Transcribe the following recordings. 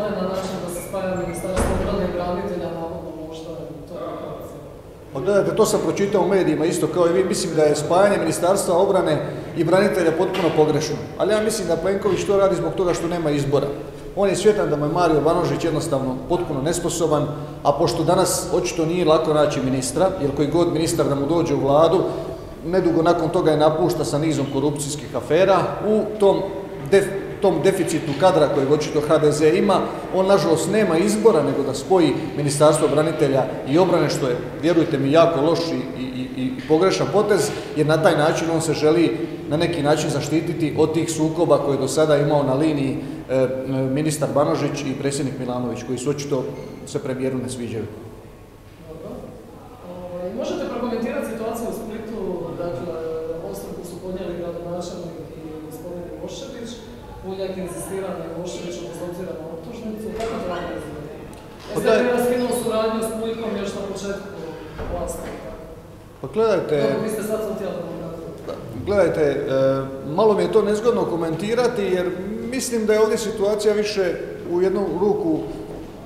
vlade na način da se spaja ministarstvo obrane i branitelja, to je Pa gledajte, to sam pročitao u medijima isto kao i vi, mislim da je spajanje Ministarstva obrane i branitelja potpuno pogrešno. Ali ja mislim da Plenković to radi zbog toga što nema izbora. On je svjetan da mu je Mario Banožić jednostavno potpuno nesposoban, a pošto danas očito nije lako naći ministra, jer koji god ministar da mu dođe u vladu, nedugo nakon toga je napušta sa nizom korupcijskih afera u tom tom deficitu kadra kojeg očito HDZ ima, on nažalost nema izbora nego da spoji Ministarstvo branitelja i obrane, što je, vjerujte mi, jako loš i, i, i pogrešan potez, jer na taj način on se želi na neki način zaštititi od tih sukoba koje je do sada imao na liniji e, ministar Banožić i predsjednik Milanović, koji su očito se premijeru ne sviđaju. Puljak insistira na Miloševiću bez obzira na optužnicu, kako to vam izgleda? Pa SDP je raskinuo suradnju s Puljkom još na početku vlasti. Pa gledajte, Dobro, vi ste sad socijaldemokrati. Gledajte, e, malo mi je to nezgodno komentirati jer mislim da je ovdje situacija više u jednu ruku,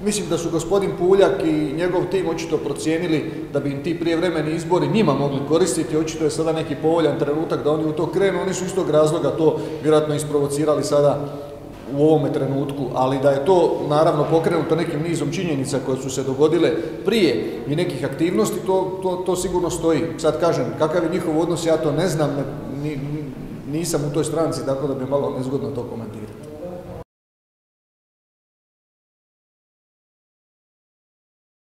mislim da su gospodin Puljak i njegov tim očito procijenili da bi im ti prijevremeni izbori njima mogli koristiti, očito je sada neki povoljan trenutak da oni u to krenu, oni su iz tog razloga to vjerojatno isprovocirali sada u ovome trenutku, ali da je to naravno pokrenuto nekim nizom činjenica koje su se dogodile prije i nekih aktivnosti, to, to, to sigurno stoji. Sad kažem, kakav je njihov odnos, ja to ne znam, ni- nisam u toj stranci, tako da bi malo nezgodno to komentirati.